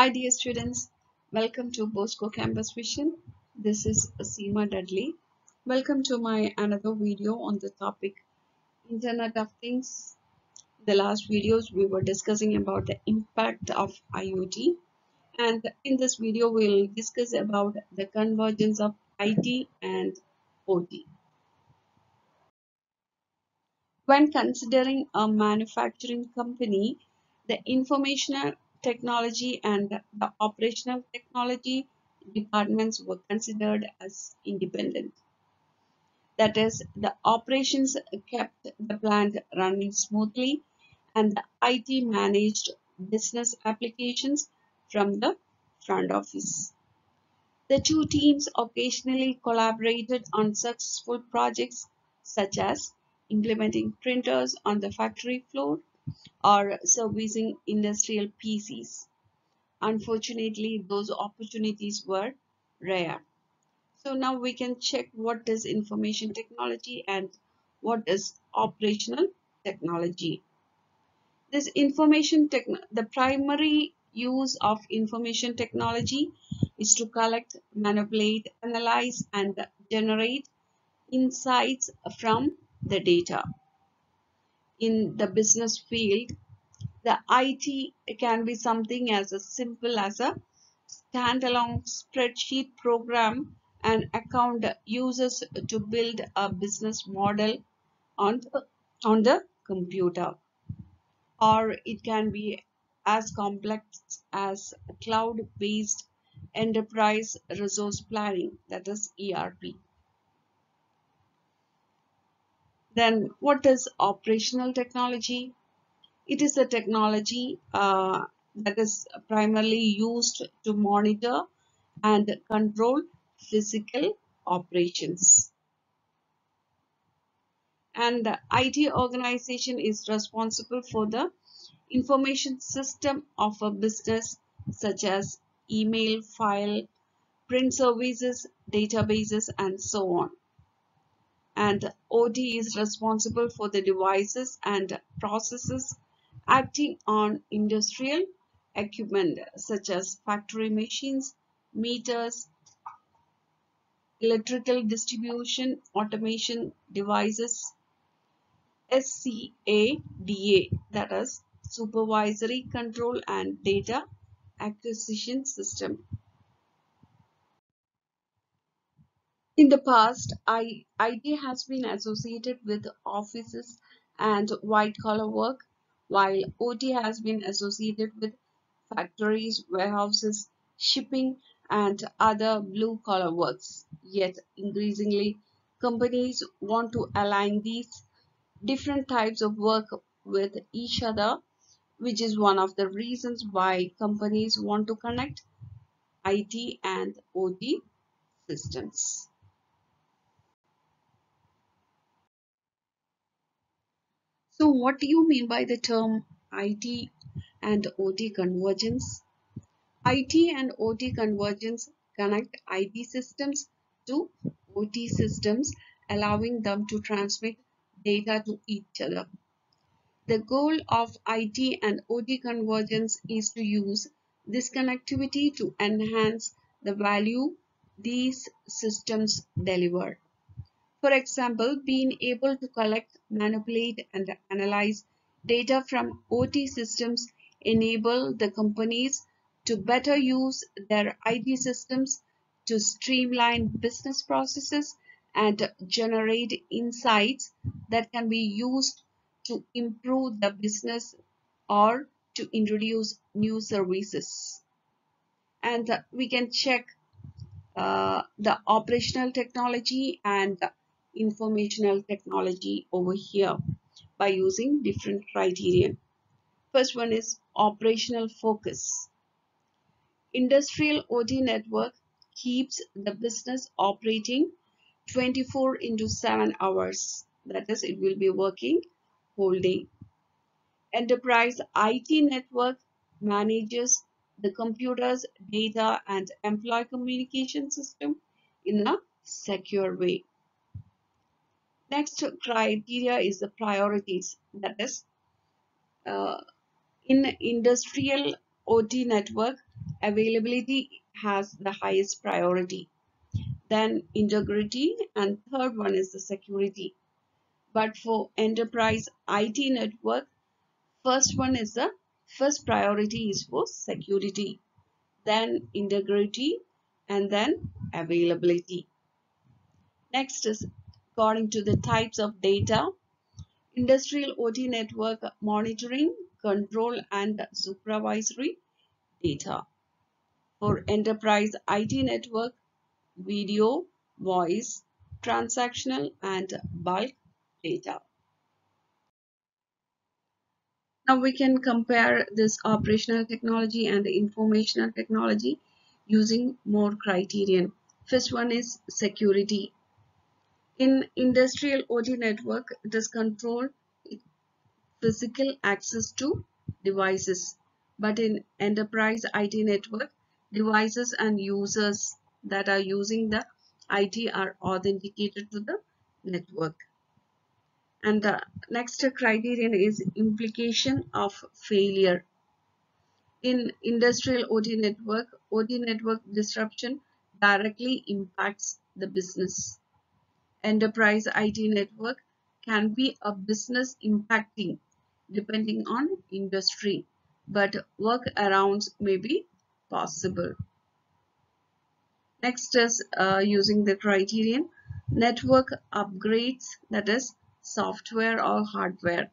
Hi dear students, welcome to Bosco Campus Vision. This is Seema Dudley. Welcome to my another video on the topic Internet of Things. In the last videos we were discussing about the impact of IoT and in this video we'll discuss about the convergence of IT and OT. When considering a manufacturing company, the information technology and the operational technology departments were considered as independent. That is, the operations kept the plant running smoothly and the IT managed business applications from the front office. The two teams occasionally collaborated on successful projects such as implementing printers on the factory floor or servicing industrial PCs. Unfortunately, those opportunities were rare. So now we can check what is information technology and what is operational technology. This information tech, the primary use of information technology is to collect, manipulate, analyze, and generate insights from the data. In the business field, the IT can be something as simple as a standalone spreadsheet program and account uses to build a business model on the, on the computer or it can be as complex as cloud-based enterprise resource planning that is ERP. Then what is operational technology? It is a technology uh, that is primarily used to monitor and control physical operations. And the IT organization is responsible for the information system of a business such as email, file, print services, databases, and so on. And OT is responsible for the devices and processes acting on industrial equipment such as factory machines, meters, electrical distribution, automation devices, SCADA, that is Supervisory Control and Data Acquisition System. In the past, I, IT has been associated with offices and white collar work, while OT has been associated with factories, warehouses, shipping, and other blue collar works. Yet, increasingly, companies want to align these different types of work with each other, which is one of the reasons why companies want to connect IT and OT systems. So what do you mean by the term IT and OT convergence? IT and OT convergence connect IT systems to OT systems, allowing them to transmit data to each other. The goal of IT and OT convergence is to use this connectivity to enhance the value these systems deliver. For example, being able to collect, manipulate, and analyze data from OT systems enable the companies to better use their IT systems to streamline business processes and generate insights that can be used to improve the business or to introduce new services. And we can check uh, the operational technology and the informational technology over here by using different criterion. First one is operational focus. Industrial OT network keeps the business operating 24 into 7 hours. That is, it will be working whole day. Enterprise IT network manages the computer's data and employee communication system in a secure way. Next criteria is the priorities. That is, uh, in industrial OT network, availability has the highest priority. Then integrity and third one is the security. But for enterprise IT network, first one is the first priority is for security, then integrity and then availability. Next is according to the types of data, industrial OT network monitoring, control and supervisory data. For enterprise IT network, video, voice, transactional and bulk data. Now we can compare this operational technology and the informational technology using more criterion. First one is security. In industrial OT network, it is control physical access to devices. But in enterprise IT network, devices and users that are using the IT are authenticated to the network. And the next criterion is implication of failure. In industrial OT network, OT network disruption directly impacts the business enterprise IT network can be a business impacting depending on industry, but workarounds may be possible. Next is uh, using the criterion network upgrades that is software or hardware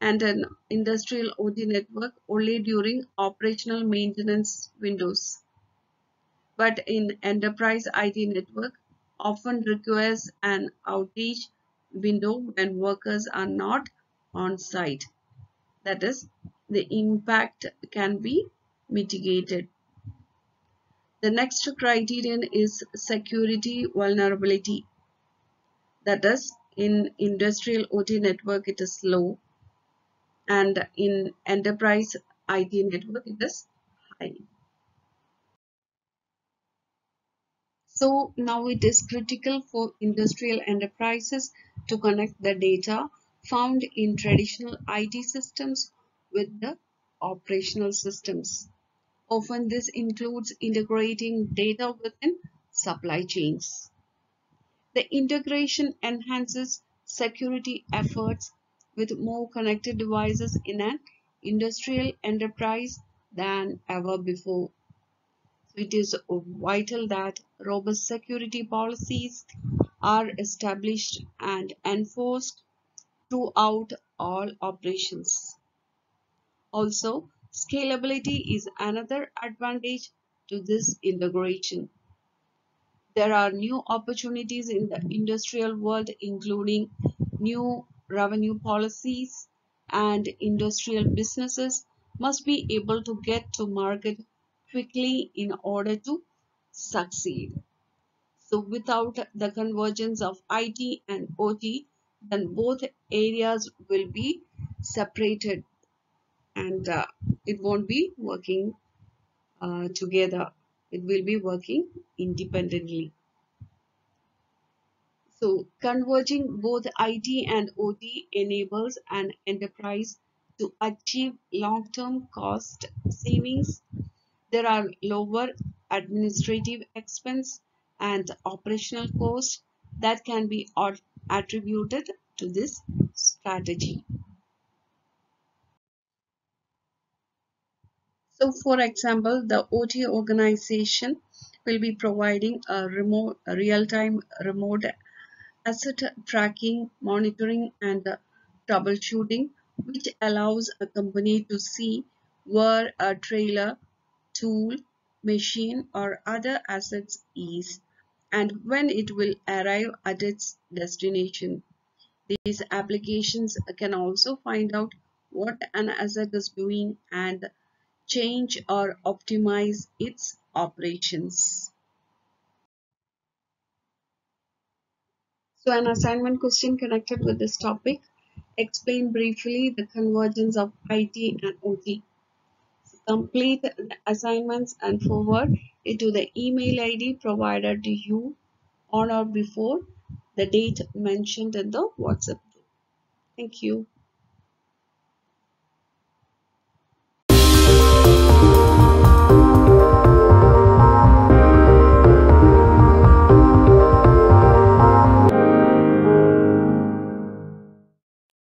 and an industrial OT network only during operational maintenance windows. But in enterprise IT network, often requires an outage window when workers are not on site. That is, the impact can be mitigated. The next criterion is security vulnerability. That is, in industrial OT network it is low and in enterprise IT network it is high. So now it is critical for industrial enterprises to connect the data found in traditional IT systems with the operational systems. Often this includes integrating data within supply chains. The integration enhances security efforts with more connected devices in an industrial enterprise than ever before it is vital that robust security policies are established and enforced throughout all operations. Also, scalability is another advantage to this integration. There are new opportunities in the industrial world including new revenue policies and industrial businesses must be able to get to market quickly in order to succeed. So without the convergence of IT and OT, then both areas will be separated and uh, it won't be working uh, together. It will be working independently. So converging both IT and OT enables an enterprise to achieve long-term cost savings there are lower administrative expense and operational costs that can be attributed to this strategy. So for example, the OT organization will be providing a remote real-time remote asset tracking, monitoring and troubleshooting which allows a company to see where a trailer tool, machine or other assets is and when it will arrive at its destination. These applications can also find out what an asset is doing and change or optimize its operations. So an assignment question connected with this topic. Explain briefly the convergence of IT and OT complete assignments and forward it to the email ID provided to you on or before the date mentioned in the WhatsApp group. Thank you.